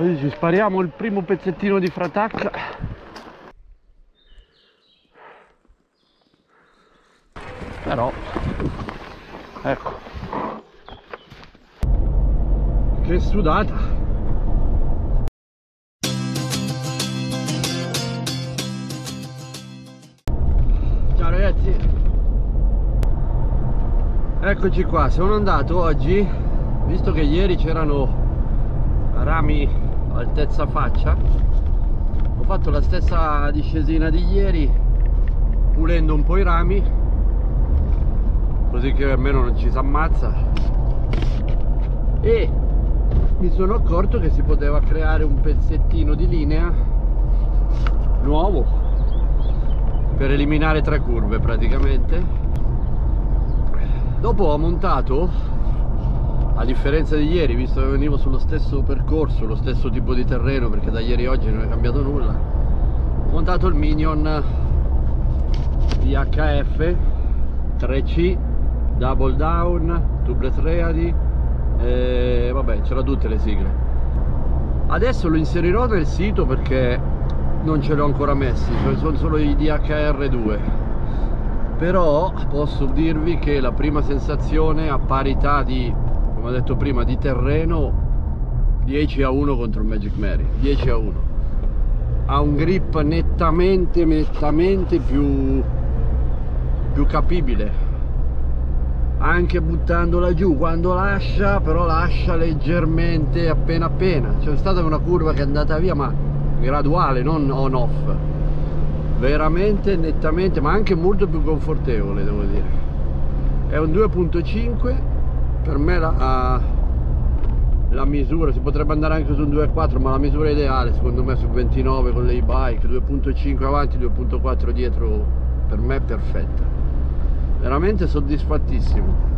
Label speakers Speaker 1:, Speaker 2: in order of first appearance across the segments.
Speaker 1: Così ci spariamo il primo pezzettino di frataccia. Però, ecco. Che sudata. Ciao ragazzi. Eccoci qua, sono andato oggi, visto che ieri c'erano rami altezza faccia. Ho fatto la stessa discesina di ieri pulendo un po' i rami così che almeno non ci si ammazza e mi sono accorto che si poteva creare un pezzettino di linea nuovo per eliminare tre curve praticamente. Dopo ho montato a differenza di ieri visto che venivo sullo stesso percorso lo stesso tipo di terreno perché da ieri oggi non è cambiato nulla ho montato il Minion DHF 3C Double Down Tubeless Ready e vabbè c'era tutte le sigle. Adesso lo inserirò nel sito perché non ce li ho ancora messi cioè sono solo i DHR2 però posso dirvi che la prima sensazione a parità di come ho detto prima di terreno 10 a 1 contro il Magic Mary 10 a 1 ha un grip nettamente nettamente più più capibile. Anche buttandola giù quando lascia però lascia leggermente appena appena. C'è stata una curva che è andata via ma graduale non on off veramente nettamente ma anche molto più confortevole devo dire. È un 2.5 per me la, la, misura si potrebbe andare anche su un 2.4 ma la misura ideale secondo me su 29 con le e-bike 2.5 avanti 2.4 dietro per me è perfetta. Veramente soddisfattissimo.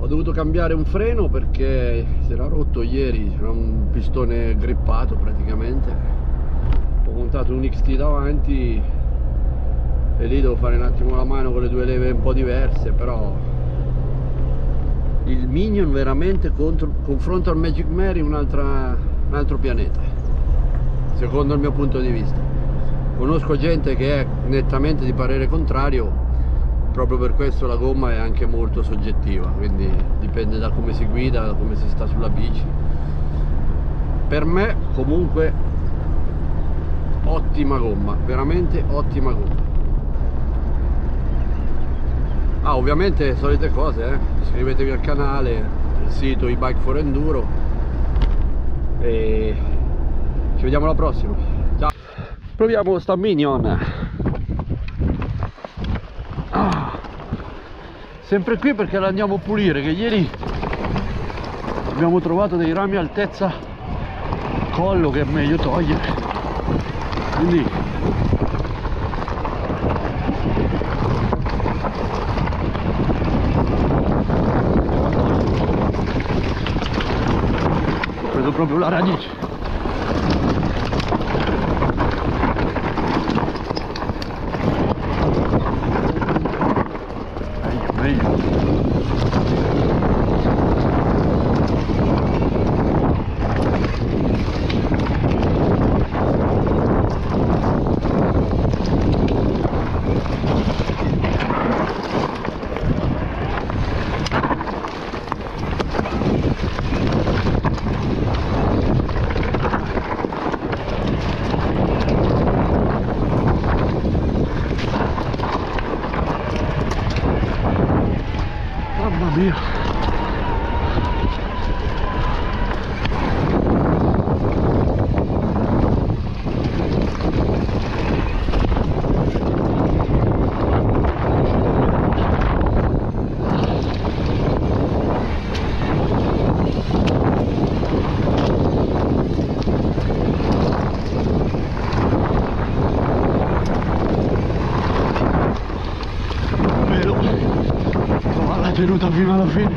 Speaker 1: Ho dovuto cambiare un freno perché si era rotto ieri c'era un pistone grippato praticamente. Ho montato un XT davanti e lì devo fare un attimo la mano con le due leve un po' diverse però il Minion veramente contro, confronto al Magic Mary un, un altro pianeta secondo il mio punto di vista. Conosco gente che è nettamente di parere contrario proprio per questo la gomma è anche molto soggettiva quindi dipende da come si guida da come si sta sulla bici. Per me comunque ottima gomma veramente ottima gomma ah ovviamente solite cose eh? iscrivetevi al canale il sito e-bike for enduro. E ci vediamo alla prossima. Ciao. Proviamo sta minion. Ah. sempre qui perché la andiamo a pulire che ieri abbiamo trovato dei rami altezza. Collo che è meglio togliere. Quindi proprio la radice сюди. פעילות אביב אלפים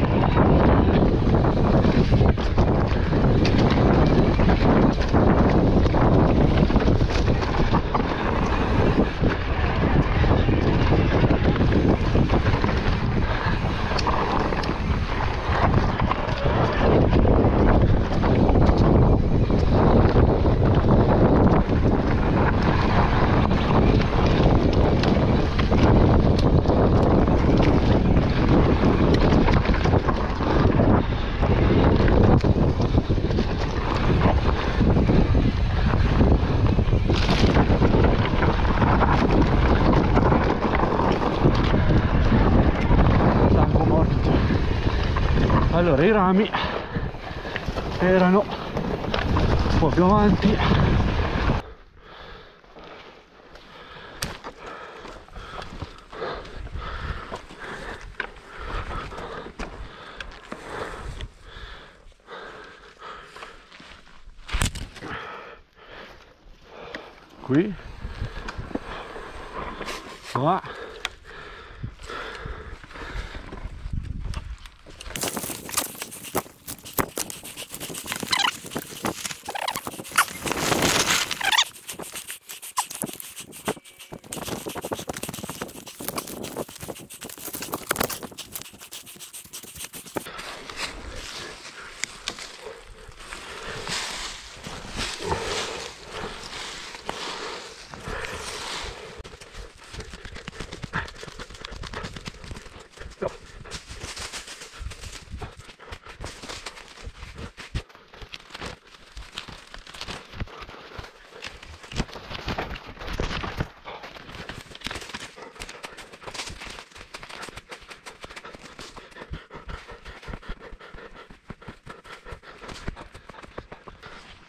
Speaker 1: allora i rami erano un po' più avanti. Qui. Qua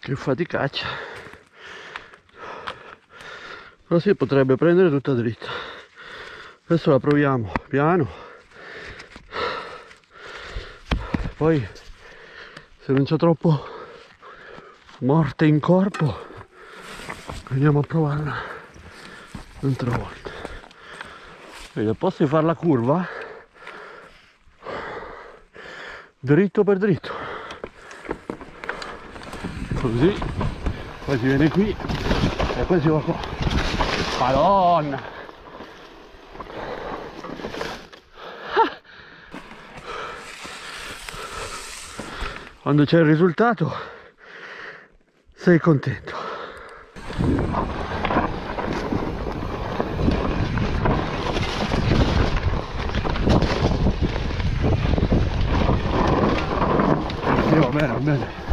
Speaker 1: che faticaccia. Però si potrebbe prendere tutta dritta. Adesso la proviamo piano poi se non c'è troppo morte in corpo andiamo a provarla un'altra volta. Vedi, di fare la curva? Dritto per dritto. Così poi si viene qui e poi si va qua. Madonna quando c'è il risultato sei contento. Va bene, bene